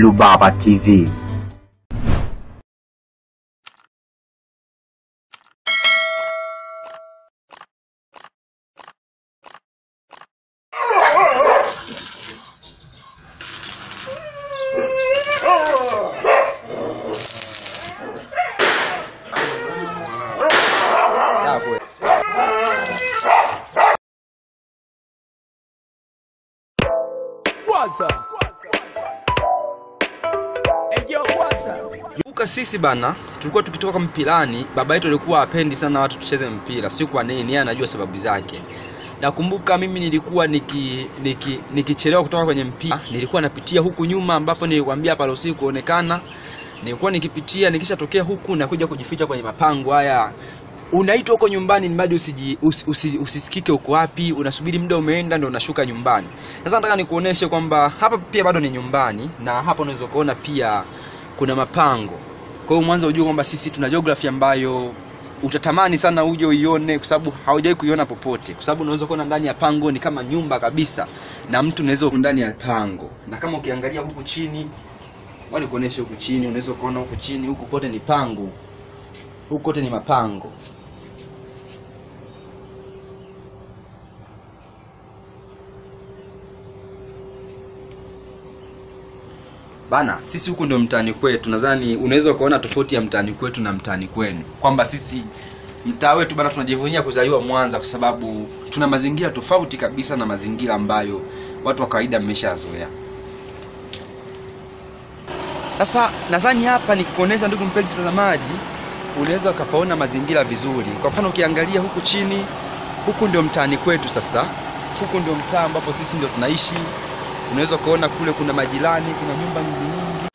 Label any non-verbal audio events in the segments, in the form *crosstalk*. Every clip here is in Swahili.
Lubaba TV What's up? Kumbuka sisi bana, tulikuwa tukitoka mpilani, baba yetu alikuwa apendi sana watu tucheze mpira, si kwa nini, yeye anajua sababu zake. Nakumbuka mimi nilikuwa niki niki nikichelewa kutoka kwenye mpira, nilikuwa napitia huku nyuma ambapo nilikwambia pale usiku kuonekana. Nilikuwa nikipitia nikishatokea huku na kuja kujificha kwenye mapango haya. Unaitwa huko nyumbani ni bado usiji usi, usi, usisikike uko wapi, unasubiri muda umeenda ndio unashuka nyumbani. Sasa nataka nikuoneshe kwamba hapa pia bado ni nyumbani na hapa unaweza kuona pia kuna mapango. Kwa hiyo mwanzo ujue kwamba sisi tuna geography ambayo utatamani sana uje uione kwa sababu haujawahi kuiona popote, kwa sababu unaweza kuona ndani ya pango ni kama nyumba kabisa, na mtu unaweza ndani ya pango, na kama ukiangalia huku chini, wani kuonesha huku chini, unaweza kuona huku chini, huku pote ni pango, huku pote ni mapango. Bana, sisi huku ndio mtaani kwetu. Nadhani unaweza ukaona tofauti ya mtaani kwetu na mtaani kwenu, kwamba sisi mtaa wetu bana, tunajivunia kuzaliwa Mwanza kwa sababu tuna mazingira tofauti kabisa na mazingira ambayo watu wa kawaida mmeshazoea. Sasa nadhani hapa nikikuonesha, ndugu mpenzi mtazamaji, unaweza ukapaona mazingira vizuri. Kwa mfano ukiangalia huku chini, huku ndio mtaani kwetu. Sasa huku ndio mtaa ambapo sisi ndio tunaishi unaweza ukaona kule kuna majirani, kuna nyumba nyingi nyingi.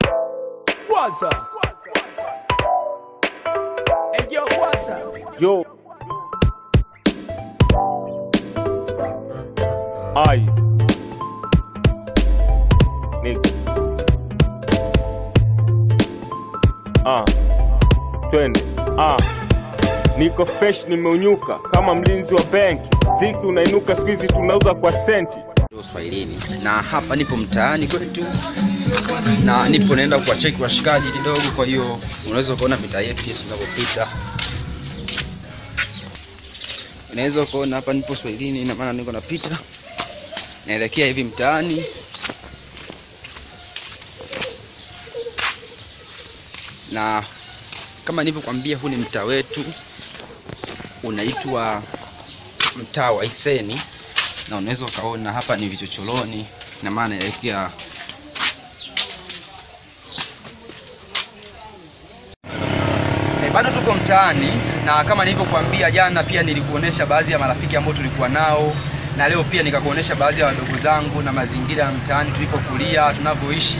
Yo. Ai. niko Ah. Twende. Ah. Niko fresh nimeunyuka kama mlinzi wa benki. Ziki unainuka siku hizi tunauza kwa senti. Uswahilini na hapa nipo mtaani kwetu. Na nipo naenda kuwacheki washikaji kidogo. Kwa hiyo unaweza ukaona mitaa yetu jinsi inavyopita, unaweza ukaona hapa nipo swahilini ina maana niko napita. Naelekea hivi mtaani. Na kama nilivyokuambia, huu ni mtaa wetu. Unaitwa mtaa wa Iseni na unaweza ukaona hapa ni vichocholoni na maana yaelekea e, bado tuko mtaani na kama nilivyokuambia jana, pia nilikuonesha baadhi ya marafiki ambao tulikuwa nao, na leo pia nikakuonesha baadhi ya wadogo zangu na mazingira ya mtaani tulipokulia, tunavyoishi,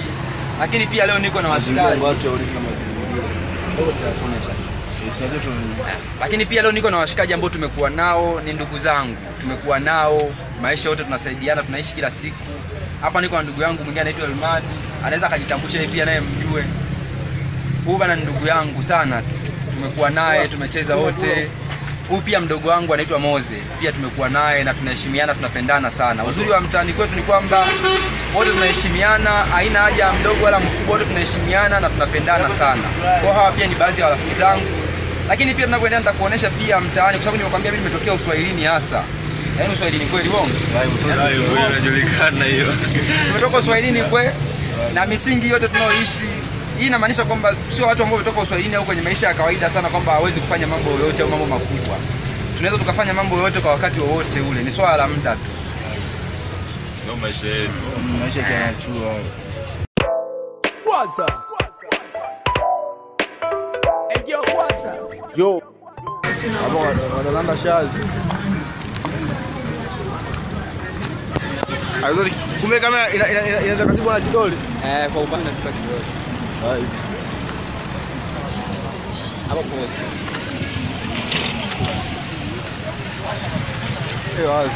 lakini pia leo niko na washikaji lakini pia leo niko na washikaji ambao tumekuwa nao, ni ndugu zangu, tumekuwa nao maisha yote, tunasaidiana, tunaishi kila siku. Hapa niko na ndugu yangu mwingine anaitwa Elmadi anaweza akajitambulisha pia naye mjue. Huyu bana ndugu yangu sana tumekuwa naye, tumecheza wote. Huyu pia mdogo wangu anaitwa Moze, pia tumekuwa naye na tunaheshimiana, tunapendana sana. Uzuri wa mtaani kwetu ni kwamba wote tunaheshimiana, haina haja ya mdogo wala mkubwa, wote tunaheshimiana na tunapendana sana. Kwa hawa pia ni baadhi ya rafiki zangu lakini pia tunavyoendelea nitakuonesha pia mtaani, kwa sababu nimekwambia mimi nimetokea uswahilini hasa. Yaani uswahilini kweli bongo, inajulikana hiyo. tumetoka uswahilini kwe na misingi yote tunaoishi. Hii inamaanisha kwamba sio watu ambao wametoka uswahilini au kwenye maisha ya kawaida sana, kwamba hawezi kufanya mambo yoyote au mambo makubwa. Tunaweza tukafanya mambo yoyote kwa wakati wowote ule, ni swala la muda tu. Ndio maisha yetu. maisha kianachua Yo. hapo wanalanda shazi Azuri, kumbe kamera ina- ina- ina- inaweza katibu na kidole Eh, kwa upande tupa kidole. Hai. Hapo pause. Eh, wazi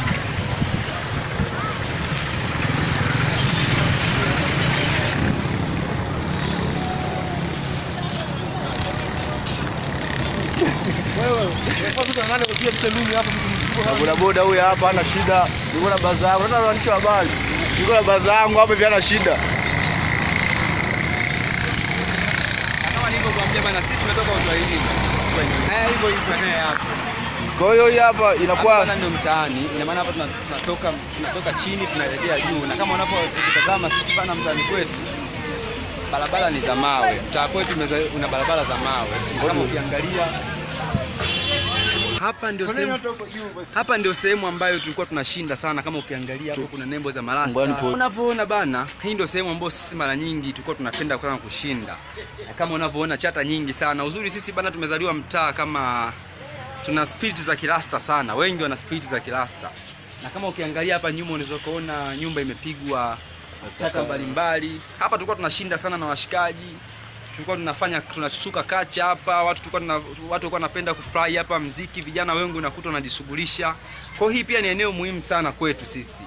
bodaboda huyu hapa hana shida, niko na baza yangu. Hata waandishi wa habari, niko na baza yangu hapa hivi hana shida. Kwa hiyo hii hapa inakuwa ndio mtaani. Ina maana hapa tunatoka tunatoka chini tunaelekea juu. Na kama unavyotazama sisi bana mtaani kwetu barabara ni za mawe. Mtaa kwetu una barabara za mawe. Kama ukiangalia hapa ndio sehemu hapa ndio sehemu ambayo tulikuwa tunashinda sana. Kama ukiangalia hapo kuna nembo za marasta. Unavyoona bana, hii ndio sehemu ambayo sisi mara nyingi tulikuwa tunapenda sana kushinda. Na kama unavyoona chata nyingi sana. Uzuri sisi bana tumezaliwa mtaa kama tuna spirit za kirasta sana, wengi wana spirit za kirasta. Na kama ukiangalia hapa nyuma unaweza kuona nyumba imepigwa taka mbalimbali. Hapa tulikuwa tunashinda sana na washikaji, tulikuwa tunafanya tunasuka kacha hapa, watu tulikuwa tuna, watu walikuwa wanapenda kufurahi hapa mziki, vijana wengi unakuta wanajishughulisha. Kwa hiyo hii pia ni eneo muhimu sana kwetu sisi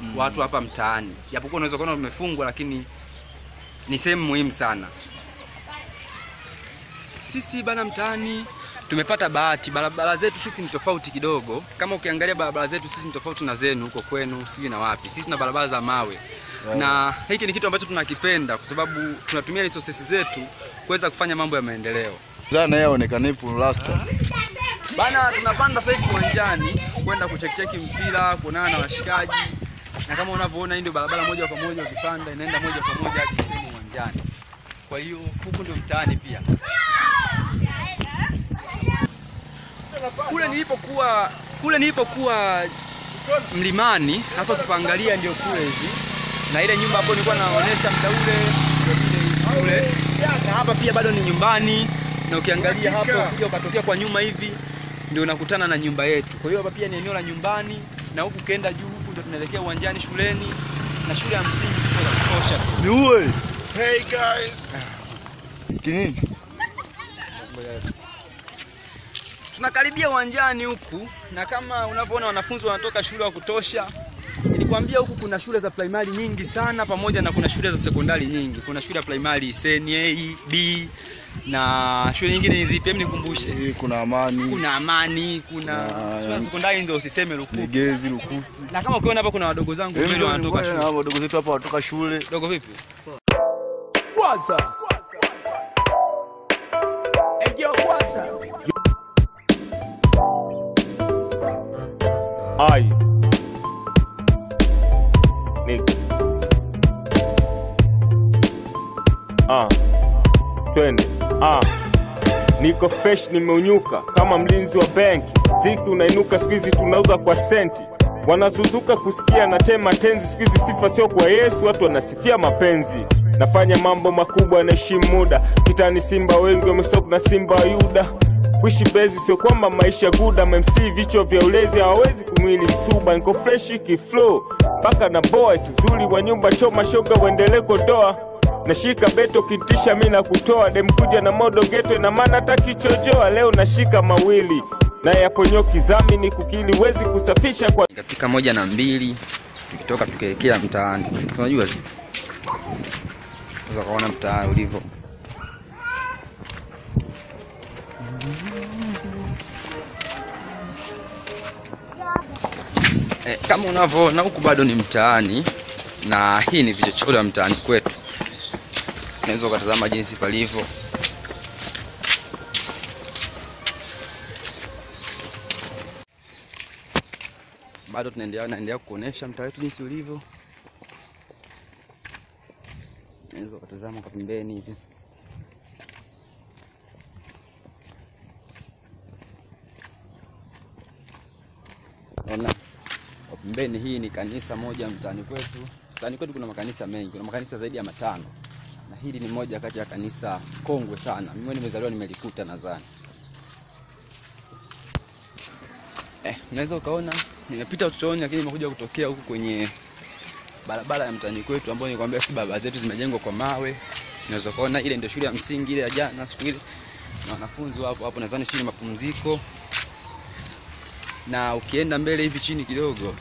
mm. watu hapa mtaani, japokuwa unaweza kuona tumefungwa, lakini ni sehemu muhimu sana. Sisi bana mtaani tumepata bahati, barabara zetu sisi ni tofauti kidogo. Kama ukiangalia barabara zetu sisi ni tofauti na zenu huko kwenu, sijui na wapi. Sisi tuna barabara za mawe na hiki ni kitu ambacho tunakipenda kwa sababu tunatumia resources zetu kuweza kufanya mambo ya maendeleo. zana yeye onekanipu rasta. Bana, tunapanda sasa hivi uwanjani kwenda kuchekicheki mpira, kuonana na washikaji, na kama unavyoona hii ndio barabara moja kwa moja, ukipanda inaenda moja kwa moja hadi sehemu uwanjani. Kwa hiyo huku ndio mtaani pia. Kule nilipokuwa kule nilipokuwa mlimani, hasa ukipangalia ndio kule hivi, na ile nyumba ambayo nilikuwa naonyesha muda ule ndio kule kule, na hapa pia bado ni nyumbani, na ukiangalia hapo pia ukatokea kwa nyuma hivi ndio unakutana na nyumba yetu. Kwa hiyo hapa pia ni eneo la nyumbani, na huku ukienda juu huku ndio tunaelekea uwanjani shuleni, na shule ya msingi kwa za kutosha. Ni uwe. Hey guys. Kinini? tunakaribia uwanjani huku, na kama unavyoona wanafunzi wanatoka shule wa kutosha. Nilikwambia huku kuna shule za primary nyingi sana, pamoja na kuna shule za sekondari nyingi. Kuna shule ya primary Iseni A, B na shule nyingine ni zipi? Hebu nikumbushe. Hii kuna amani. Kuna Amani, kuna Na- shule za sekondari ndio usiseme Lukuku. Nigezi lukuku. Na kama ukiona hapa kuna wadogo zangu wengi wawili wanatoka shule. Hapo wadogo zetu hapa watoka shule. Dogo vipi? Ai. Ah. Twende. Ah. Niko fresh nimeunyuka kama mlinzi wa benki. Ziki unainuka sikizi, tunauza kwa senti. Wanazuzuka kusikia na tema tenzi sikizi sifa sio kwa Yesu, watu wanasifia mapenzi. Nafanya mambo makubwa naheshimu muda. Kitani Simba wengi wamesoka na Simba Yuda. Kuishi bezi sio kwamba maisha guda, MC vichwa vya ulezi hawawezi kumwili msuba. Niko fresh kiflow mpaka na boy tuzuri wa nyumba choma shoga uendelee kutoa nashika beto kitisha mi na kutoa demkuja na modo geto na maana takichojoa leo nashika mawili na yaponyoki zami ni kukili wezi kusafisha kwa katika moja na mbili tukitoka tukielekea mtaani. Unajua? Zi- unaweza kaona mtaa ulivyo eh, kama unavyoona huku bado ni mtaani na hii ni vichochoro ya mtaani kwetu unaweza ukatazama jinsi palivyo bado tunaendelea naendelea kuonesha mtaa wetu jinsi ulivyo. Unaweza ukatazama kwa pembeni hivi. Kwa pembeni, hii ni kanisa moja mtaani kwetu. Mtaani kwetu kuna makanisa mengi, kuna makanisa zaidi ya matano, na hili ni moja kati ya kanisa kongwe sana. Mimi nimezaliwa nimelikuta nadhani. Eh, unaweza ukaona nimepita uchochoni lakini nimekuja kutokea huku kwenye barabara ya mtaani kwetu ambayo nikwambia si barabara zetu zimejengwa kwa mawe. Unaweza kuona ile ndio shule ya msingi ile ya jana siku ile. Na wanafunzi wapo hapo nadhani shule mapumziko. Na ukienda mbele hivi chini kidogo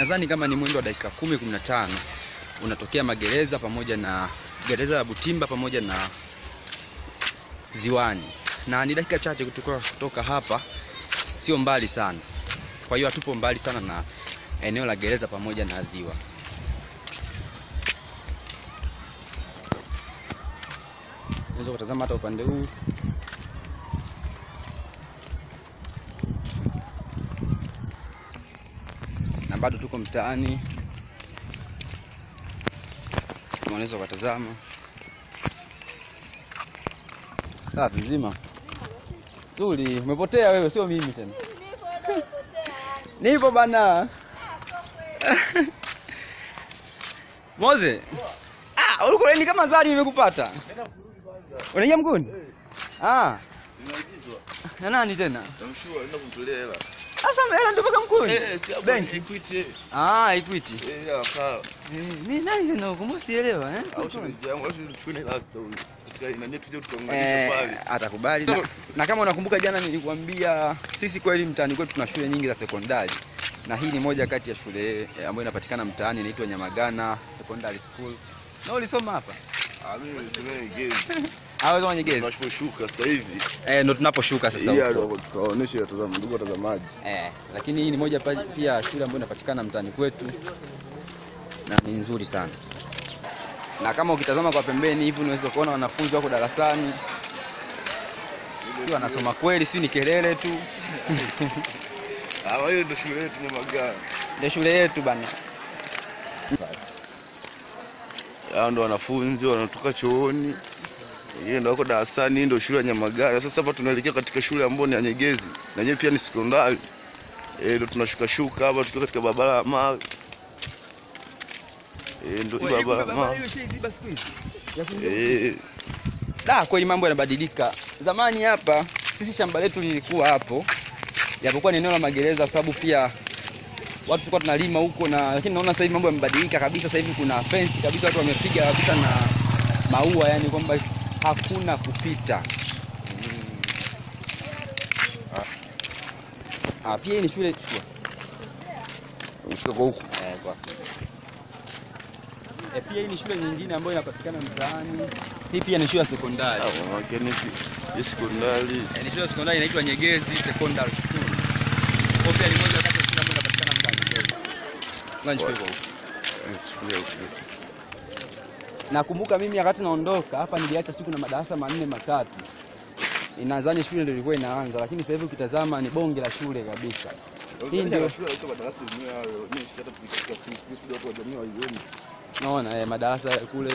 nadhani kama ni mwendo wa dakika kumi kumi na tano unatokea magereza pamoja na gereza la Butimba pamoja na Ziwani, na ni dakika chache kutoka, kutoka hapa sio mbali sana. Kwa hiyo hatupo mbali sana na eneo la gereza pamoja na ziwa. unaweza kutazama hata upande huu bado tuko mtaani. Kama unaweza ukatazama safi mzima. Zuri umepotea wewe sio mimi tena. Nipo bana. *laughs* Moze ah uko ni kama zari imekupata unaingia mguni? Ah. Na nani tena? Namshua nenda kumtolea hela. Sasa hela ndio mpaka mkundi Eh, si benki Equity. ah equity Eh, ya kala. Eh, ni nani tena kumbe sielewa eh Au shemeji yangu, au tuchukue last Eh, pale. atakubali na, *laughs* na kama unakumbuka jana nilikwambia sisi kweli mtaani kwetu tuna shule nyingi za sekondari na hii ni moja kati ya shule eh, ambayo inapatikana mtaani inaitwa Nyamagana Secondary School. Na ulisoma hapa? Ah, mimi nisemee *laughs* gezi. Tunaposhuka sasa hivi. Eh, ndo tunaposhuka sasa Hii huko. ndio tukawaonesha watazamaji, ndugu watazamaji. Eh, lakini hii ni moja pia shule ambayo inapatikana mtaani kwetu na ni nzuri sana. Na kama ukitazama kwa pembeni hivi unaweza kuona wanafunzi wako darasani si wanasoma kweli, si ni kelele tu. *laughs* Ah, hiyo ndio shule yetu Nyamagana. Ndio shule yetu bana. Hao ndo wanafunzi wanatoka chooni. Yeye ndo wako darasani, hii ndo shule ya Nyamagara. Sasa hapa tunaelekea katika shule ambayo ni ya Nyegezi. Na yenyewe pia ni sekondari. Eh, ndo tunashuka shuka hapa tukiwa katika barabara ya mawe. Eh, ndo hii barabara ya mawe. Eh, Da, kweli mambo yanabadilika. Zamani hapa sisi shamba letu lilikuwa hapo, japokuwa ni eneo la magereza, kwa sababu pia watu tulikuwa tunalima huko na, lakini naona sasa hivi mambo yamebadilika kabisa. Sasa hivi kuna fence kabisa, watu wamepiga kabisa na maua, yani kwamba hakuna kupita. Ah, pia hii ni shule shule. Shule kwa huku. Eh, kwa. Eh, pia hii ni shule nyingine ambayo inapatikana mtaani. Hii pia ni shule ya sekondari. Ah, ni ya sekondari. Eh, ni shule ya sekondari inaitwa Nyegezi Secondary School. Kwa pia ni moja kati ya shule ambayo inapatikana mtaani kwetu. Lunch. Eh. Nakumbuka mimi wakati naondoka hapa niliacha siku na madarasa manne matatu. Inadhani shule ndio ilikuwa inaanza, lakini sasa hivi ukitazama ni bonge la shule kabisa. Hii ndio naona eh, madarasa kule,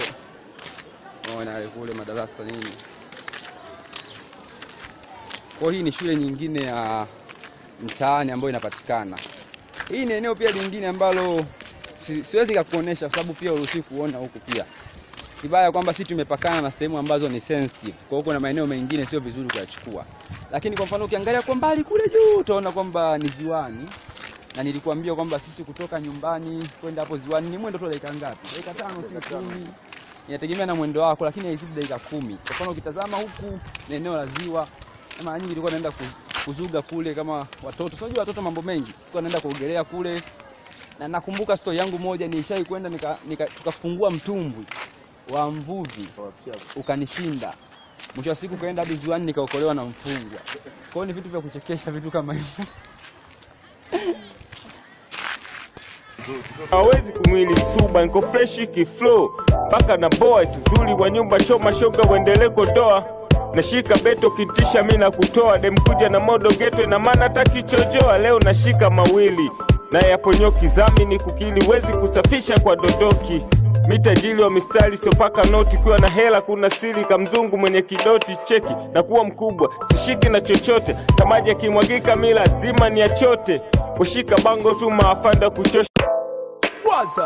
naona yale kule madarasa nini. Kwa hii ni shule nyingine ya mtaani ambayo inapatikana. Hii ni eneo pia lingine ambalo si, siwezi kakuonesha kwa sababu pia uruhusi kuona huku pia. Kibaya kwamba sisi tumepakana na sehemu ambazo ni sensitive. Kwa hiyo kuna maeneo mengine sio vizuri kuyachukua. Lakini kwa mfano ukiangalia kwa mbali kule juu utaona kwamba ni ziwani. Na nilikuambia kwamba sisi kutoka nyumbani kwenda hapo ziwani ni mwendo tu dakika ngapi? Dakika tano si kumi. Inategemea na mwendo wako lakini haizidi dakika kumi. Kwa mfano ukitazama huku ni eneo la ziwa. Kama nyingi ilikuwa naenda kuzuga kule kama watoto. Unajua watoto mambo mengi. Kwa naenda kuogelea kule. Na nakumbuka story yangu moja nilishai kwenda nika, nika, tukafungua mtumbwi wa mvuvi ukanishinda. Mwisho wa siku kaenda hadi ziwani nikaokolewa na mfungwa. Kwa hiyo ni vitu vya kuchekesha vitu kama hivyo. hawezi kumwili msuba niko freshi kiflow mpaka na boa tuzuri wa nyumba choma shoga uendelee kodoa nashika beto kitisha mi na kutoa demkuja na modo geto na maana takichojoa leo nashika mawili. Na yaponyoki zami ni kukili. Wezi kusafisha kwa dodoki mi tajiri wa mistari siopaka noti. Kiwa na hela kuna siri. Kamzungu mwenye kidoti cheki. Na kuwa mkubwa sishiki na chochote. Tamaji akimwagika mi lazima ni achote kushika bango tu maafanda kuchosha. Waza